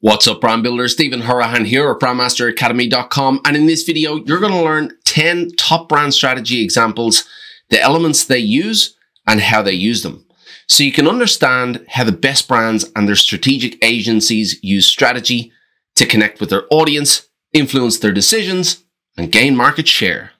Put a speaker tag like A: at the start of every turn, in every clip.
A: What's up, brand builders? Stephen Houraghan here at brandmasteracademy.com. And in this video, you're going to learn 10 top brand strategy examples, the elements they use and how they use them. So you can understand how the best brands and their strategic agencies use strategy to connect with their audience, influence their decisions, and gain market share.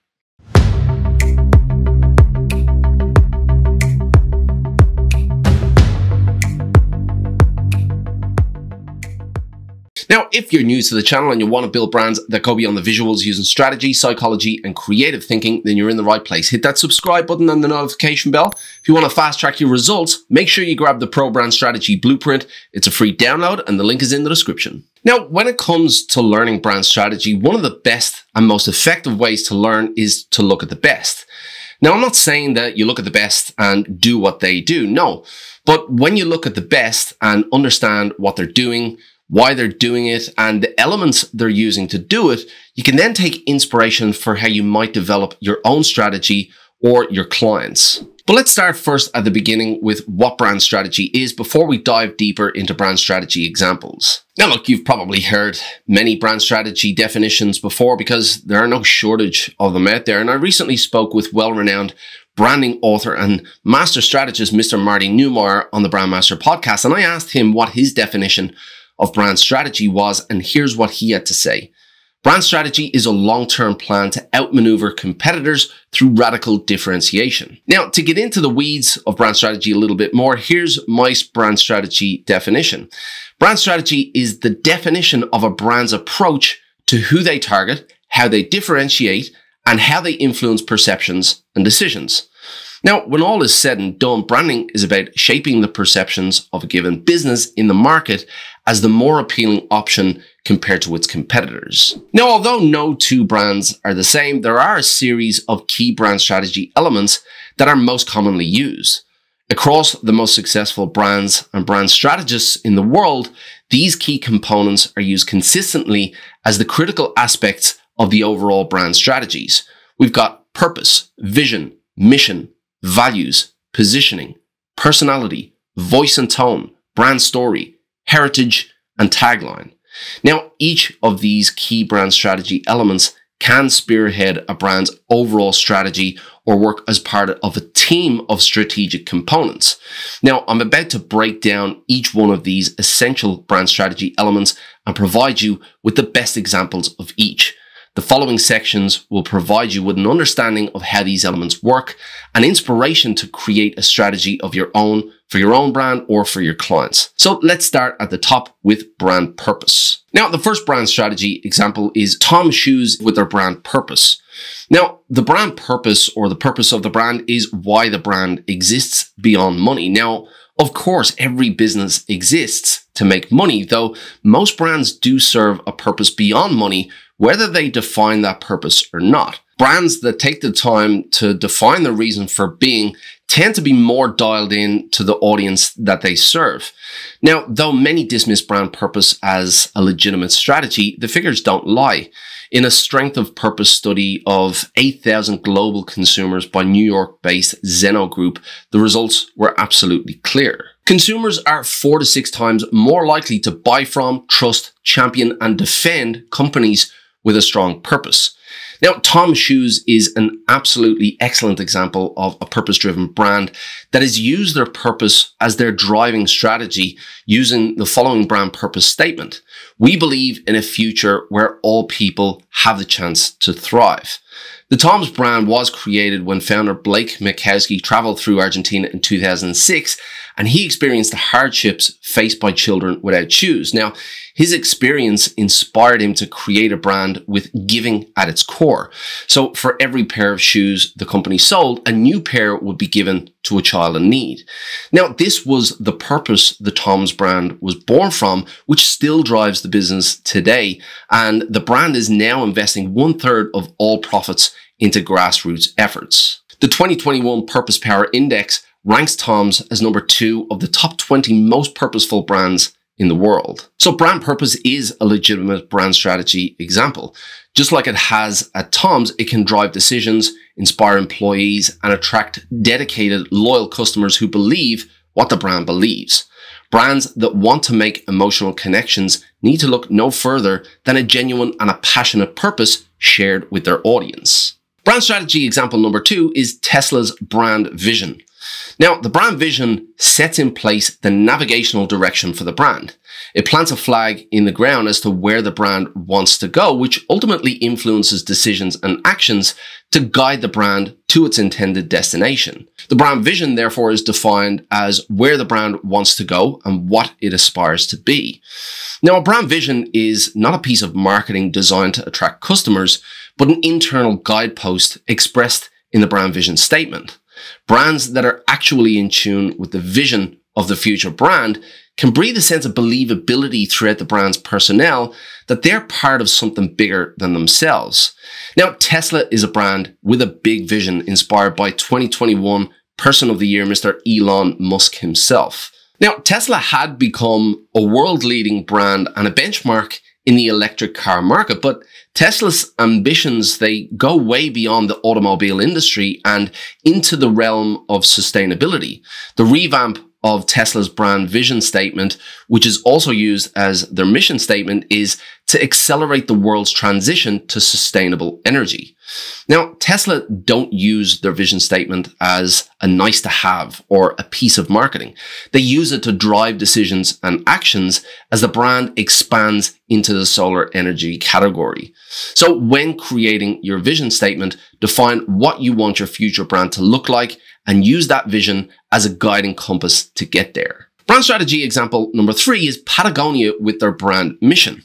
A: Now, if you're new to the channel and you want to build brands that go beyond the visuals using strategy, psychology, and creative thinking, then you're in the right place. Hit that subscribe button and the notification bell. If you want to fast track your results, make sure you grab the Pro Brand Strategy Blueprint. It's a free download and the link is in the description. Now, when it comes to learning brand strategy, one of the best and most effective ways to learn is to look at the best. Now, I'm not saying that you look at the best and do what they do. No. But when you look at the best and understand what they're doing, why they're doing it, and the elements they're using to do it, you can then take inspiration for how you might develop your own strategy or your clients. But let's start first at the beginning with what brand strategy is before we dive deeper into brand strategy examples. Now, look, you've probably heard many brand strategy definitions before because there are no shortage of them out there. And I recently spoke with well renowned branding author and master strategist, Mr. Marty Neumeier, on the Brandmaster podcast. And I asked him what his definition of brand strategy was, and here's what he had to say. Brand strategy is a long-term plan to outmaneuver competitors through radical differentiation. Now, to get into the weeds of brand strategy a little bit more, here's my brand strategy definition. Brand strategy is the definition of a brand's approach to who they target, how they differentiate, and how they influence perceptions and decisions. Now, when all is said and done, branding is about shaping the perceptions of a given business in the market as the more appealing option compared to its competitors. Now, although no two brands are the same, there are a series of key brand strategy elements that are most commonly used. Across the most successful brands and brand strategists in the world, these key components are used consistently as the critical aspects of the overall brand strategies. We've got purpose, vision, mission, values, positioning, personality, voice and tone, brand story, heritage, and tagline. Now, each of these key brand strategy elements can spearhead a brand's overall strategy or work as part of a team of strategic components. Now, I'm about to break down each one of these essential brand strategy elements and provide you with the best examples of each. The following sections will provide you with an understanding of how these elements work and inspiration to create a strategy of your own for your own brand or for your clients. So let's start at the top with brand purpose. Now, the first brand strategy example is TOMS Shoes with their brand purpose. Now, the brand purpose or the purpose of the brand is why the brand exists beyond money. Now, of course, every business exists to make money, though most brands do serve a purpose beyond money whether they define that purpose or not. Brands that take the time to define the reason for being tend to be more dialed in to the audience that they serve. Now, though many dismiss brand purpose as a legitimate strategy, the figures don't lie. In a strength of purpose study of 8,000 global consumers by New York based Zeno Group, the results were absolutely clear. Consumers are four to six times more likely to buy from, trust, champion, and defend companies with a strong purpose. Now, TOMS Shoes is an absolutely excellent example of a purpose driven brand that has used their purpose as their driving strategy using the following brand purpose statement. We believe in a future where all people have the chance to thrive. The TOMS brand was created when founder Blake Mycoskie traveled through Argentina in 2006 and he experienced the hardships faced by children without shoes. Now, his experience inspired him to create a brand with giving at its core. So for every pair of shoes the company sold, a new pair would be given to a child in need. Now, this was the purpose the TOMS brand was born from, which still drives the business today. And the brand is now investing one third of all profits into grassroots efforts. The 2021 Purpose Power Index ranks TOMS as number two of the top 20 most purposeful brands in the world. So brand purpose is a legitimate brand strategy example. Just like it has at TOMS, it can drive decisions, inspire employees, and attract dedicated, loyal customers who believe what the brand believes. Brands that want to make emotional connections need to look no further than a genuine and a passionate purpose shared with their audience. Brand strategy example number two is Tesla's brand vision. Now, the brand vision sets in place the navigational direction for the brand. It plants a flag in the ground as to where the brand wants to go, which ultimately influences decisions and actions to guide the brand to its intended destination. The brand vision, therefore, is defined as where the brand wants to go and what it aspires to be. Now, a brand vision is not a piece of marketing designed to attract customers, but an internal guidepost expressed in the brand vision statement. Brands that are actually in tune with the vision of the future brand can breathe a sense of believability throughout the brand's personnel that they're part of something bigger than themselves. Now, Tesla is a brand with a big vision inspired by 2021 Person of the Year, Mr. Elon Musk himself. Now, Tesla had become a world leading brand and a benchmark in the electric car market. But Tesla's ambitions, they go way beyond the automobile industry and into the realm of sustainability. The revamp of Tesla's brand vision statement, which is also used as their mission statement, is to accelerate the world's transition to sustainable energy. Now, Tesla don't use their vision statement as a nice to have or a piece of marketing. They use it to drive decisions and actions as the brand expands into the solar energy category. So when creating your vision statement, define what you want your future brand to look like and use that vision as a guiding compass to get there. Brand strategy example number three is Patagonia with their brand mission.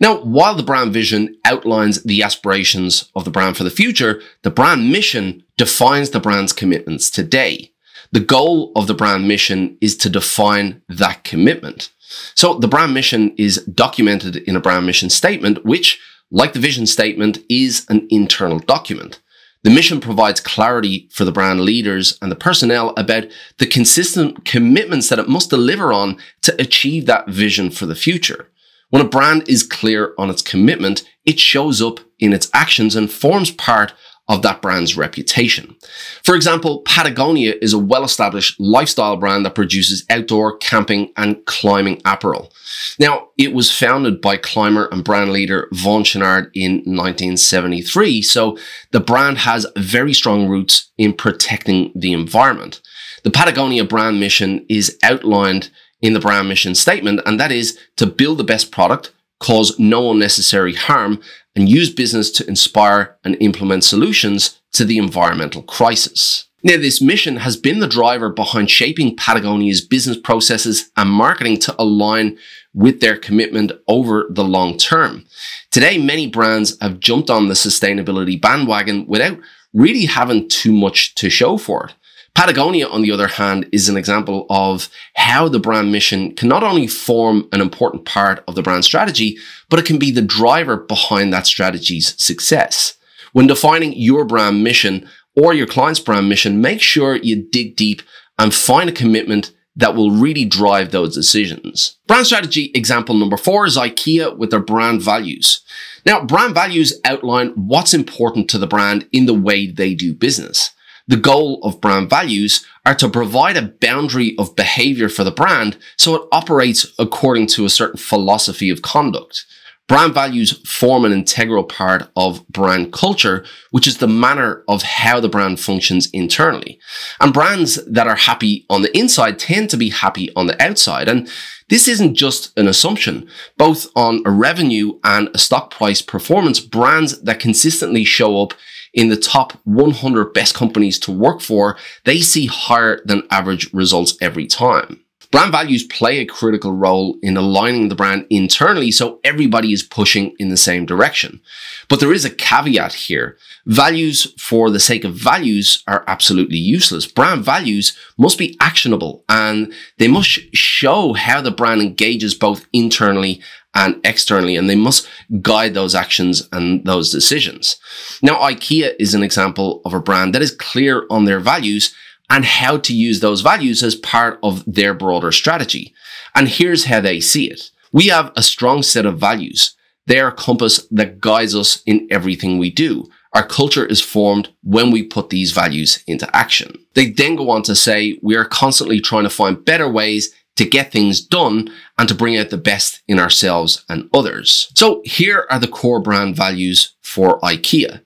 A: Now, while the brand vision outlines the aspirations of the brand for the future, the brand mission defines the brand's commitments today. The goal of the brand mission is to define that commitment. So the brand mission is documented in a brand mission statement, which, like the vision statement, is an internal document. The mission provides clarity for the brand leaders and the personnel about the consistent commitments that it must deliver on to achieve that vision for the future. When a brand is clear on its commitment, it shows up in its actions and forms part of that brand's reputation. For example, Patagonia is a well-established lifestyle brand that produces outdoor camping and climbing apparel. Now, it was founded by climber and brand leader Yvon Chouinard in 1973, so the brand has very strong roots in protecting the environment. The Patagonia brand mission is outlined in the brand mission statement, and that is to build the best product, cause no unnecessary harm, and use business to inspire and implement solutions to the environmental crisis. Now, this mission has been the driver behind shaping Patagonia's business processes and marketing to align with their commitment over the long term. Today, many brands have jumped on the sustainability bandwagon without really having too much to show for it. Patagonia, on the other hand, is an example of how the brand mission can not only form an important part of the brand strategy, but it can be the driver behind that strategy's success. When defining your brand mission or your client's brand mission, make sure you dig deep and find a commitment that will really drive those decisions. Brand strategy example number four is IKEA with their brand values. Now, brand values outline what's important to the brand in the way they do business. The goal of brand values are to provide a boundary of behavior for the brand so it operates according to a certain philosophy of conduct. Brand values form an integral part of brand culture, which is the manner of how the brand functions internally. And brands that are happy on the inside tend to be happy on the outside. And this isn't just an assumption. Both on a revenue and a stock price performance, brands that consistently show up in the top 100 best companies to work for, they see higher than average results every time. Brand values play a critical role in aligning the brand internally so everybody is pushing in the same direction. But there is a caveat here. Values for the sake of values are absolutely useless. Brand values must be actionable and they must show how the brand engages both internally and externally, and they must guide those actions and those decisions. Now, IKEA is an example of a brand that is clear on their values and how to use those values as part of their broader strategy. And here's how they see it. We have a strong set of values. They are a compass that guides us in everything we do. Our culture is formed when we put these values into action. They then go on to say we are constantly trying to find better ways to get things done and to bring out the best in ourselves and others. So here are the core brand values for IKEA.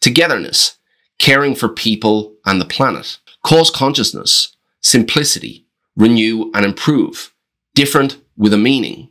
A: Togetherness, caring for people and the planet, cause consciousness, simplicity, renew and improve, different with a meaning,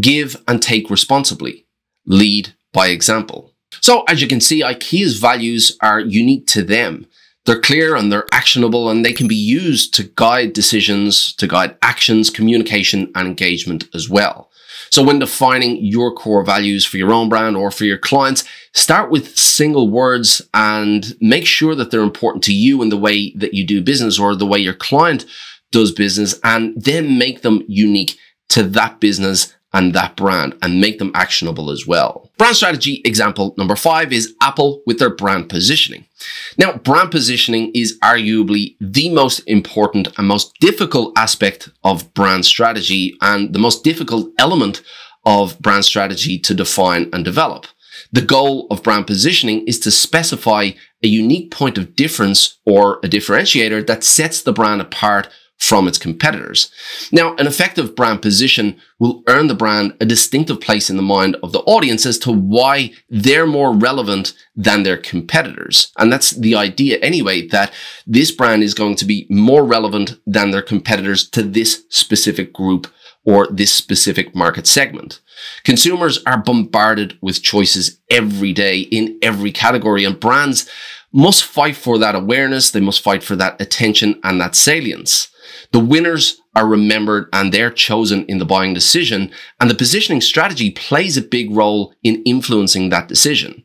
A: give and take responsibly, lead by example. So as you can see, IKEA's values are unique to them they're clear and they're actionable and they can be used to guide decisions, to guide actions, communication and engagement as well. So when defining your core values for your own brand or for your clients, start with single words and make sure that they're important to you in the way that you do business or the way your client does business and then make them unique to that business and that brand and make them actionable as well. Brand strategy example number five is Apple with their brand positioning. Now, brand positioning is arguably the most important and most difficult aspect of brand strategy and the most difficult element of brand strategy to define and develop. The goal of brand positioning is to specify a unique point of difference or a differentiator that sets the brand apart from its competitors. Now, an effective brand position will earn the brand a distinctive place in the mind of the audience as to why they're more relevant than their competitors. And that's the idea anyway, that this brand is going to be more relevant than their competitors to this specific group or this specific market segment. Consumers are bombarded with choices every day in every category and brands must fight for that awareness. They must fight for that attention and that salience. The winners are remembered and they're chosen in the buying decision, and the positioning strategy plays a big role in influencing that decision.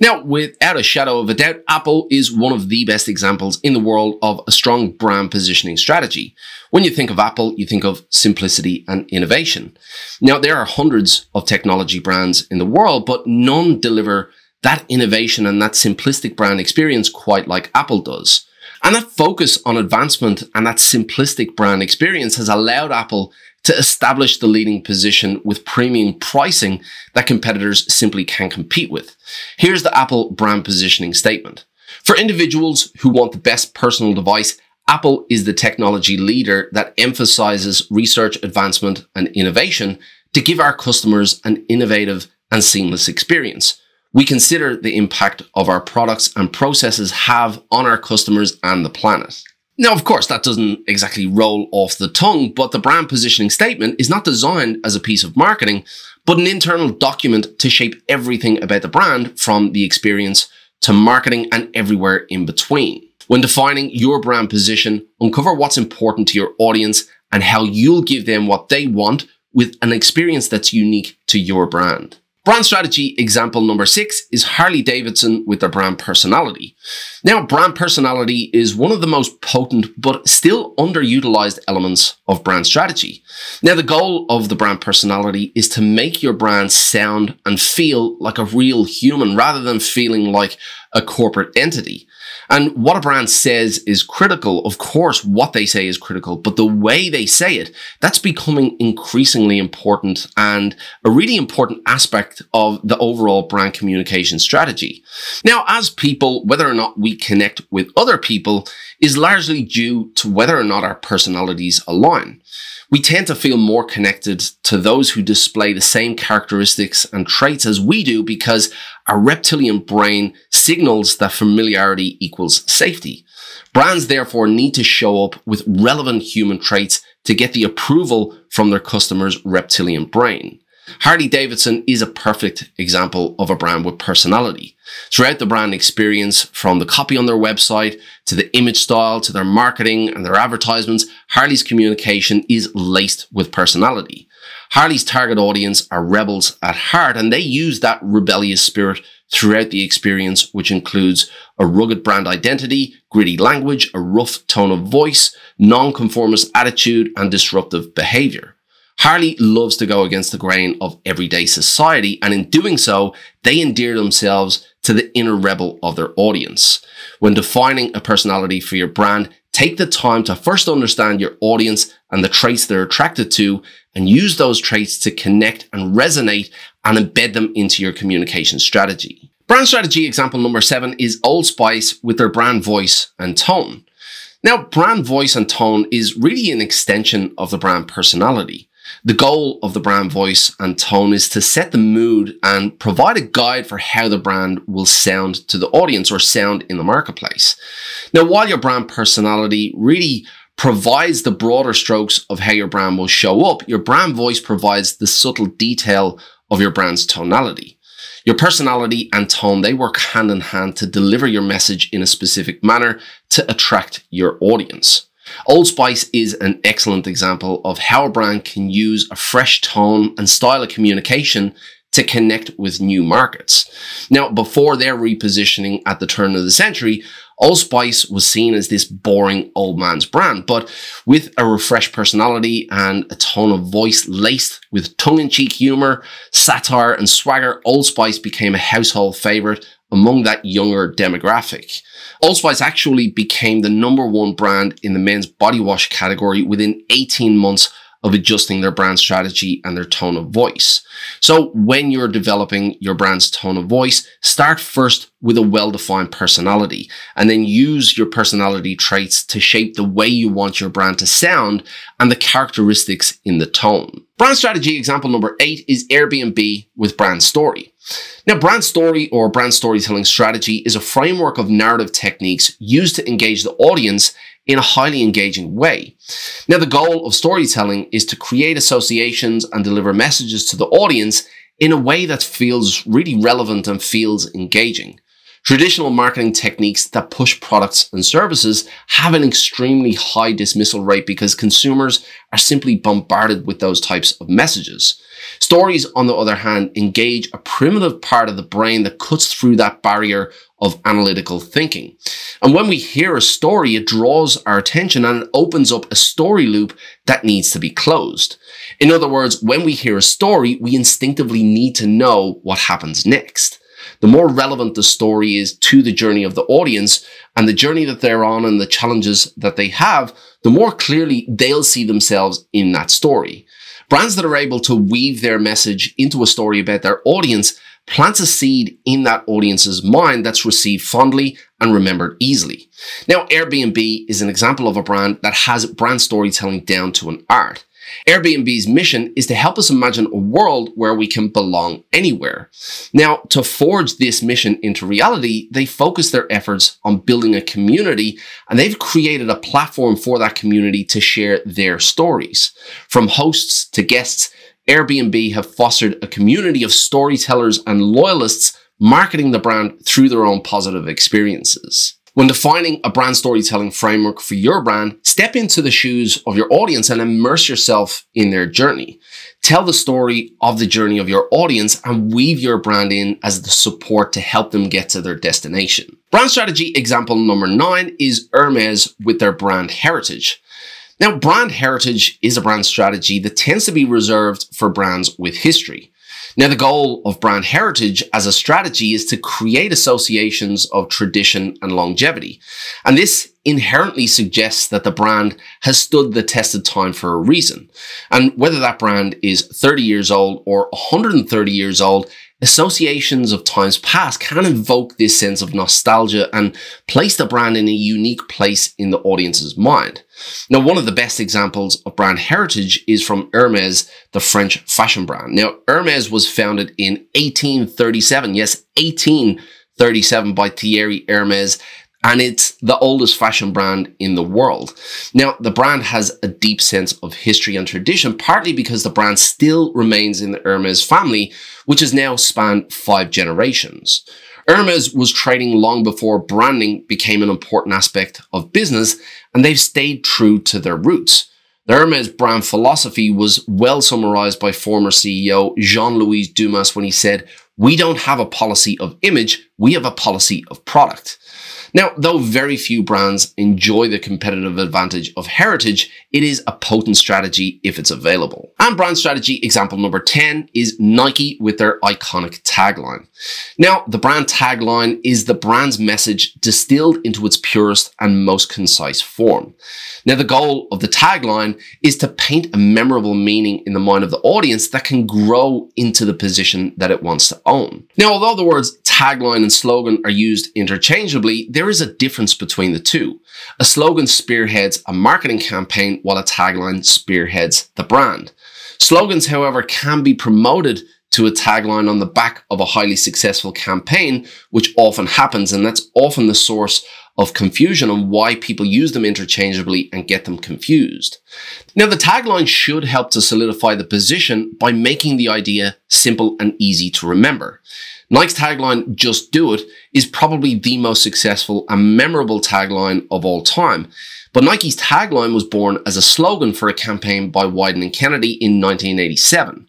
A: Now, without a shadow of a doubt, Apple is one of the best examples in the world of a strong brand positioning strategy. When you think of Apple, you think of simplicity and innovation. Now, there are hundreds of technology brands in the world, but none deliver that innovation and that simplistic brand experience quite like Apple does. And that focus on advancement and that simplistic brand experience has allowed Apple to establish the leading position with premium pricing that competitors simply can't compete with. Here's the Apple brand positioning statement. For individuals who want the best personal device, Apple is the technology leader that emphasizes research, advancement, and innovation to give our customers an innovative and seamless experience we consider the impact of our products and processes have on our customers and the planet. Now, of course, that doesn't exactly roll off the tongue, but the brand positioning statement is not designed as a piece of marketing, but an internal document to shape everything about the brand from the experience to marketing and everywhere in between. When defining your brand position, uncover what's important to your audience and how you'll give them what they want with an experience that's unique to your brand. Brand strategy example number six is Harley Davidson with their brand personality. Now, brand personality is one of the most potent but still underutilized elements of brand strategy. Now, the goal of the brand personality is to make your brand sound and feel like a real human rather than feeling like a corporate entity. And what a brand says is critical. Of course, what they say is critical, but the way they say it, that's becoming increasingly important and a really important aspect of the overall brand communication strategy. Now, as people, whether or not we connect with other people is largely due to whether or not our personalities align we tend to feel more connected to those who display the same characteristics and traits as we do because our reptilian brain signals that familiarity equals safety. Brands therefore need to show up with relevant human traits to get the approval from their customers' reptilian brain. Harley Davidson is a perfect example of a brand with personality. Throughout the brand experience, from the copy on their website to the image style to their marketing and their advertisements, Harley's communication is laced with personality. Harley's target audience are rebels at heart and they use that rebellious spirit throughout the experience, which includes a rugged brand identity, gritty language, a rough tone of voice, non-conformist attitude, and disruptive behavior. Harley loves to go against the grain of everyday society, and in doing so, they endear themselves to the inner rebel of their audience. When defining a personality for your brand, take the time to first understand your audience and the traits they're attracted to, and use those traits to connect and resonate and embed them into your communication strategy. Brand strategy example number seven is Old Spice with their brand voice and tone. Now, brand voice and tone is really an extension of the brand personality. The goal of the brand voice and tone is to set the mood and provide a guide for how the brand will sound to the audience or sound in the marketplace. Now, while your brand personality really provides the broader strokes of how your brand will show up, your brand voice provides the subtle detail of your brand's tonality. Your personality and tone, they work hand in hand to deliver your message in a specific manner to attract your audience. Old Spice is an excellent example of how a brand can use a fresh tone and style of communication to connect with new markets. Now, before their repositioning at the turn of the century, Old Spice was seen as this boring old man's brand, but with a refreshed personality and a tone of voice laced with tongue-in-cheek humor, satire, and swagger, Old Spice became a household favorite among that younger demographic. Old Spice actually became the number one brand in the men's body wash category within 18 months of adjusting their brand strategy and their tone of voice. So when you're developing your brand's tone of voice, start first with a well-defined personality and then use your personality traits to shape the way you want your brand to sound and the characteristics in the tone. Brand strategy example number eight is Airbnb with brand story. Now, brand story or brand storytelling strategy is a framework of narrative techniques used to engage the audience in a highly engaging way. Now, the goal of storytelling is to create associations and deliver messages to the audience in a way that feels really relevant and feels engaging. Traditional marketing techniques that push products and services have an extremely high dismissal rate because consumers are simply bombarded with those types of messages. Stories, on the other hand, engage a primitive part of the brain that cuts through that barrier of analytical thinking. And when we hear a story, it draws our attention and it opens up a story loop that needs to be closed. In other words, when we hear a story, we instinctively need to know what happens next the more relevant the story is to the journey of the audience and the journey that they're on and the challenges that they have, the more clearly they'll see themselves in that story. Brands that are able to weave their message into a story about their audience plants a seed in that audience's mind that's received fondly and remembered easily. Now, Airbnb is an example of a brand that has brand storytelling down to an art. Airbnb's mission is to help us imagine a world where we can belong anywhere. Now, to forge this mission into reality, they focus their efforts on building a community and they've created a platform for that community to share their stories. From hosts to guests, Airbnb have fostered a community of storytellers and loyalists marketing the brand through their own positive experiences. When defining a brand storytelling framework for your brand, step into the shoes of your audience and immerse yourself in their journey. Tell the story of the journey of your audience and weave your brand in as the support to help them get to their destination. Brand strategy example number nine is Hermes with their brand heritage. Now, brand heritage is a brand strategy that tends to be reserved for brands with history. Now, the goal of brand heritage as a strategy is to create associations of tradition and longevity. And this inherently suggests that the brand has stood the test of time for a reason. And whether that brand is 30 years old or 130 years old, associations of times past can invoke this sense of nostalgia and place the brand in a unique place in the audience's mind. Now, one of the best examples of brand heritage is from Hermes, the French fashion brand. Now, Hermes was founded in 1837. Yes, 1837 by Thierry Hermes and it's the oldest fashion brand in the world. Now, the brand has a deep sense of history and tradition, partly because the brand still remains in the Hermes family, which has now spanned five generations. Hermes was trading long before branding became an important aspect of business, and they've stayed true to their roots. The Hermes brand philosophy was well summarized by former CEO Jean-Louis Dumas when he said, we don't have a policy of image, we have a policy of product. Now, though very few brands enjoy the competitive advantage of heritage, it is a potent strategy if it's available. And brand strategy example number 10 is Nike with their iconic tagline. Now, the brand tagline is the brand's message distilled into its purest and most concise form. Now, the goal of the tagline is to paint a memorable meaning in the mind of the audience that can grow into the position that it wants to own. Now, although the words tagline and slogan are used interchangeably, there is a difference between the two. A slogan spearheads a marketing campaign while a tagline spearheads the brand. Slogans, however, can be promoted to a tagline on the back of a highly successful campaign, which often happens, and that's often the source of confusion on why people use them interchangeably and get them confused. Now, the tagline should help to solidify the position by making the idea simple and easy to remember. Nike's tagline, just do it, is probably the most successful and memorable tagline of all time. But Nike's tagline was born as a slogan for a campaign by Wieden and Kennedy in 1987.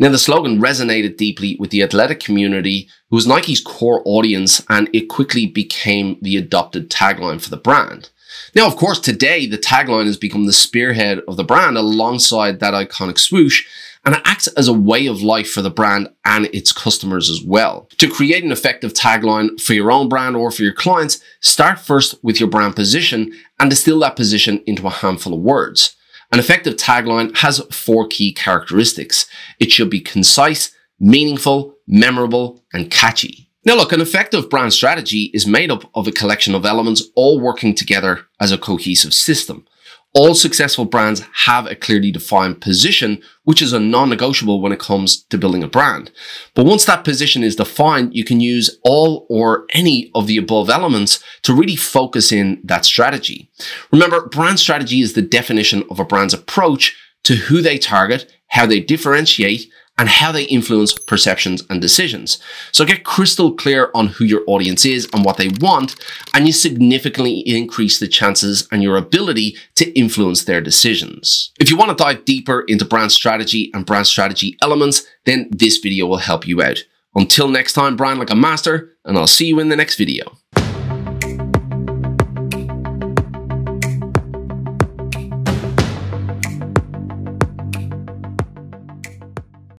A: Now, the slogan resonated deeply with the athletic community, who was Nike's core audience, and it quickly became the adopted tagline for the brand. Now, of course, today the tagline has become the spearhead of the brand alongside that iconic swoosh, and it acts as a way of life for the brand and its customers as well. To create an effective tagline for your own brand or for your clients, start first with your brand position and distill that position into a handful of words. An effective tagline has four key characteristics. It should be concise, meaningful, memorable, and catchy. Now look, an effective brand strategy is made up of a collection of elements all working together as a cohesive system. All successful brands have a clearly defined position, which is a non-negotiable when it comes to building a brand. But once that position is defined, you can use all or any of the above elements to really focus in that strategy. Remember, brand strategy is the definition of a brand's approach to who they target, how they differentiate, and how they influence perceptions and decisions. So get crystal clear on who your audience is and what they want, and you significantly increase the chances and your ability to influence their decisions. If you want to dive deeper into brand strategy and brand strategy elements, then this video will help you out. Until next time, brand like a master, and I'll see you in the next video.